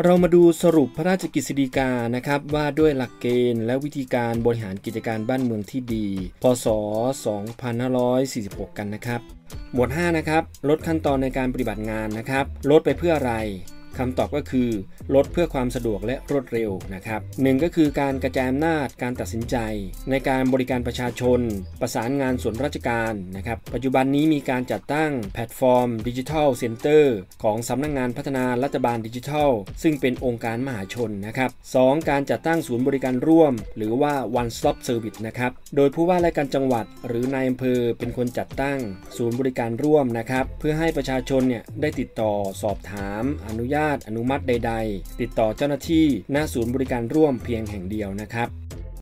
เรามาดูสรุปพระราชกฤษฎีกานะครับว่าด้วยหลักเกณฑ์และวิธีการบริหารกิจการบ้านเมืองที่ดี พศ 2546 กันนะครับ หมวด 5 นะครับ ลดขั้นตอนในการปฏิบัติงานนะครับ ลดไปเพื่ออะไร คำตอบก็คือ ลดเพื่อความสะดวกและรวดเร็วนะครับหนึ่งก็คือการกระจายอำนาจการตัดสินใจ ในการบริการประชาชน ประสานงานส่วนราชการนะครับปัจจุบันนี้มีการจัดตั้งแพลตฟอร์มดิจิทัล centerของสำนักงงานพัฒนารัฐบาลดิจิทัล ซึ่งเป็นองค์การมหาชนนะครับสการจัดตั้งศูนย์บริการร่วม หรือว่า one stop service นะครับ โดยผู้ว่าราชการจังหวัด หรือนายอำเภอเป็นคนจัดตั้งศูนย์บริการร่วมนะครับ เพื่อให้ประชาชนเนี่ยได้ติดต่อสอบถามอนุญาตาตอนุมัติใด ๆ ติดต่อเจ้าหน้าที่ หน้าศูนย์บริการร่วมเพียงแห่งเดียวนะครับ